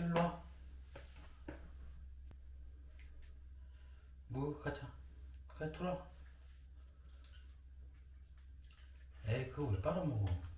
일로 와. 뭐 가자. 가자 들어. 에이 그거 왜 빨아먹어?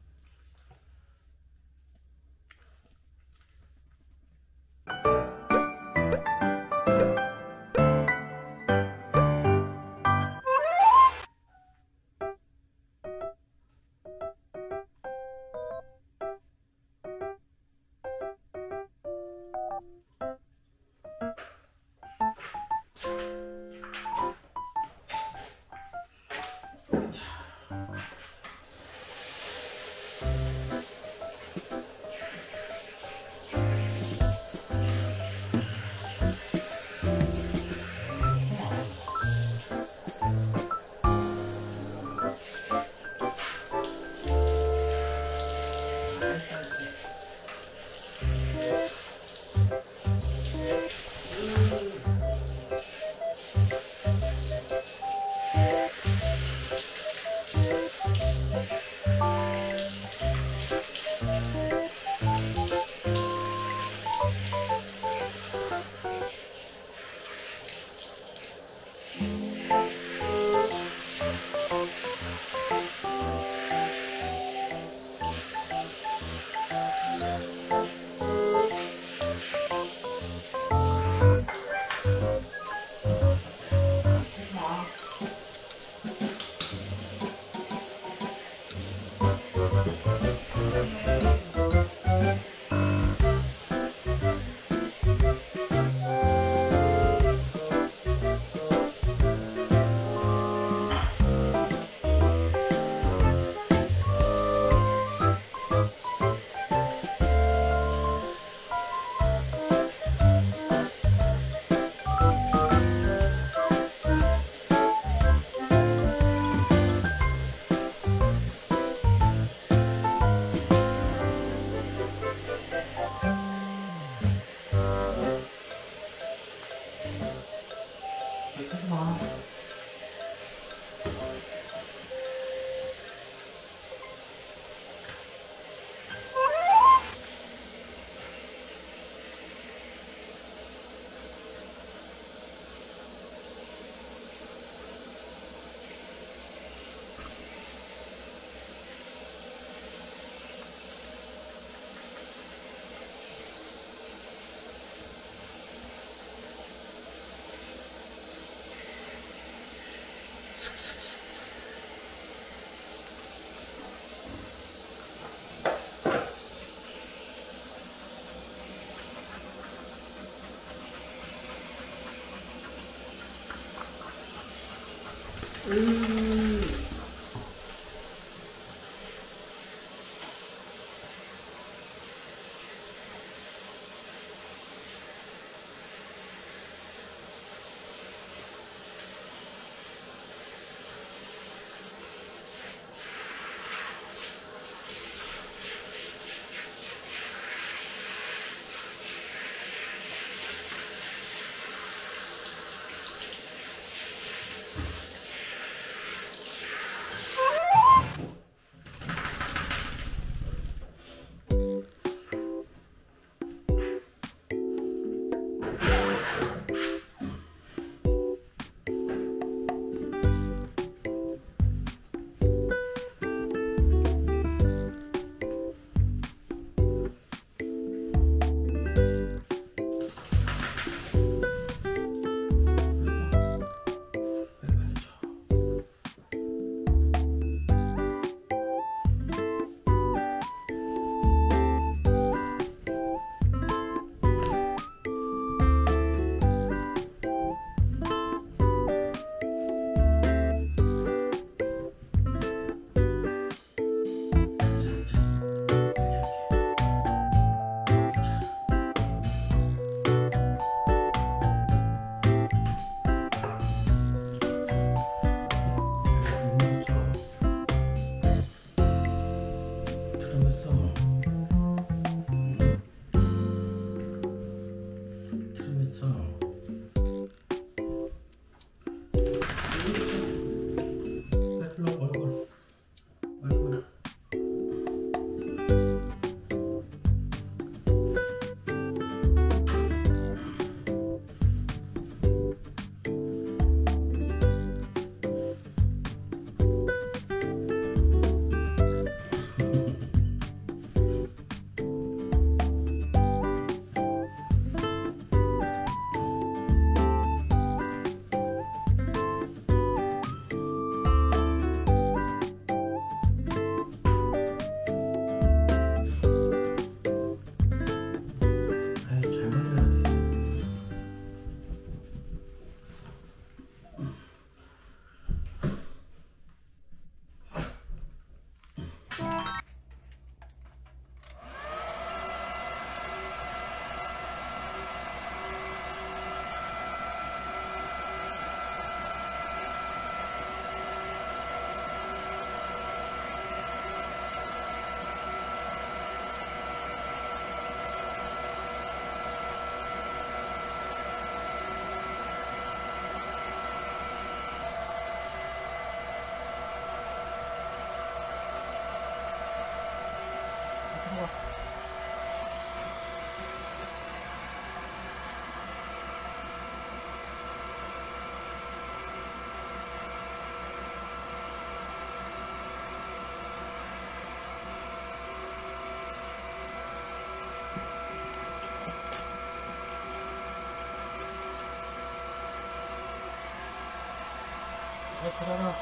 들어라.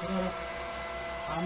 들어라. 아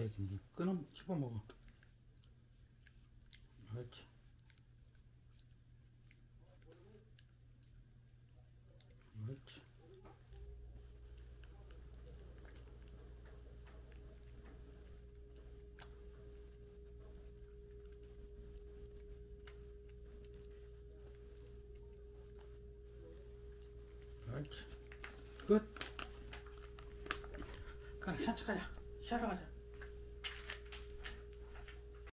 아이, 끊어 씹어 먹어. 그렇지. 그렇지. 끝. 가라, 산책 가자. 쉬러 가자.